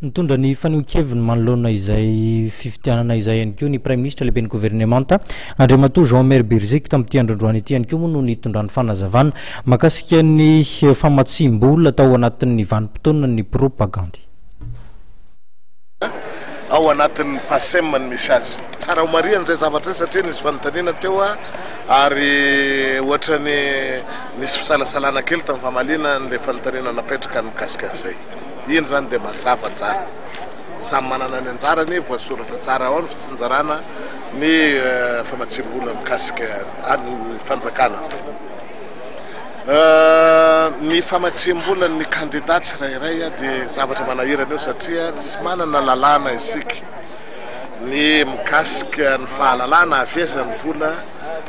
Nitondra ny fanehoan-keviny manoloana izay fifidianana izay ihany koa ny Praiminisitra lehiben'ny governemanta, Andriamatoa Jean Omer Birzik, tamin'ity androandroany ity ihany koa moa no nitondrany fanazavana mahakasika ny famatsiam-bola tao anatin'ny vanim-potoana ny propagandy. Ao anatin'ny Pacem ny misy azy. Tsara homarihina izay zavatra izay satria nisy fanontaniana teo ary ohatran'ny nisy fisalasalana kely tamin'ny famaliana an'ilay fanontaniana napetraka ny mikasika an'izay. Iny zany dia mazava tsara. Samy manana ny anjarany, voasoratra tsara ao ny fitsinjarana ny famatsiam-bola mikasika ny fanjakana zany. Ny famatsiam-bolan'ny kandida tsirairay dia zavatra manahirana io satria tsy manana lalàna isika ny mikasika ny fahalalana avy aiza ny vola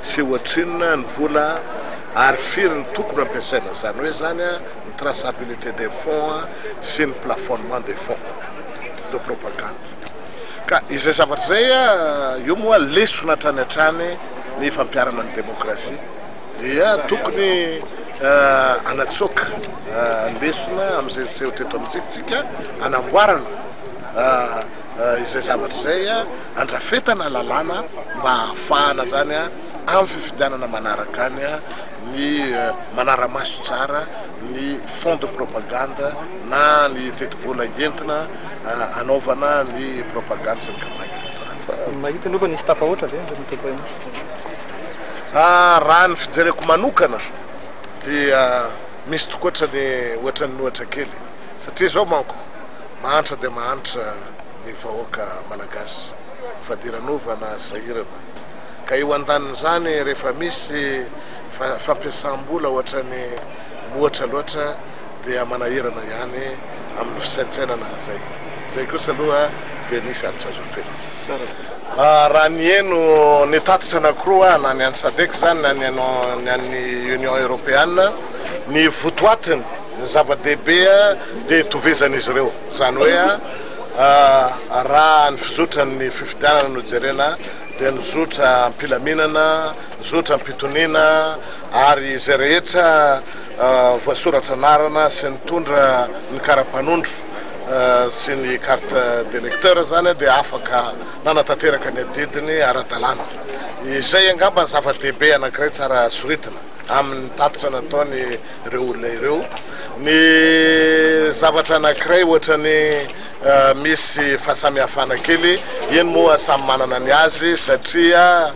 sy ohatrinona ny vola ary firy ny tokony ampiasaina. Izany hoe zany. ny traçabilité des fonds sy ny plafonnement des fonds de propagande ka izay zavatra izay io moa lesona hatrany hatrany ny fampiarana ny demokrasia dia tokony euh, anatsoaka euh, lesona amin'izay niseho teto amintsikatsika anamboarana euh, Eh, izay zavatra izay eh, andrafetana lalàna mba hahafahana zany eh, amin'ny fifidianana manaraka any ny manara-maso tsara ny fonds de propagande na ny tetibola entina hanaovana ny propagande sy ny campagne électorale. Mahita aloha fa nisy tafahoatra ve ireo mitoetra eo? Raha ny fijereko manokana dia misy tokoa ohatrany ohatrany nohatra kely satria izao manko mahantra dia mahantra ny vahoaka malagasy fadiranovana sahirana. Ka eo andanin'izany rehefa misy fampiasam-bola ohatran'ny moatra loatra dia manahirana ihany amin'ny fisaintsainana an'izay. Izay kosa aloha dia nisy ary tsy azo afenina. Raha niheno ny tatitra anankiroa na ny an'ny Sadec izany na ny an'ny Union Europeana, ny votoatiny, ny zava-dehibe dia itovizan'izy ireo. Izany hoe raha ny fizotran'ny fifidianana no jerena, dia ny zotra am-pilaminana, ny zotra am-pitoniana ary izay rehetra voasoratra anarana sy nitondra ny kara-panondro sy ny carte d'électeur izany dia afaka nanatanteraka ny adidiny ara-dalàna. Izay angamba ny zava-dehibe anankiray tsara soritina amin'ny tatitra nataon'ireo olona ireo. Ny zavatra anankiray ohatran'ny. Misy fahasamihafana kely, eny moa samy manana ny azy satria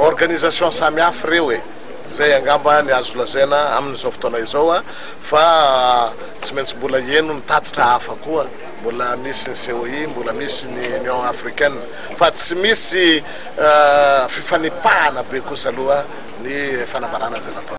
organisation samy hafa ireo e! zay angamba ny azo lazaina amin'izao fotoana izao fa tsy maintsy mbola heno ny tatitra hafa koa, mbola misy ny COI, mbola misy ny Union africaine fa tsy misy fifanipahana be kosa aloha ny fanambarana izay natao.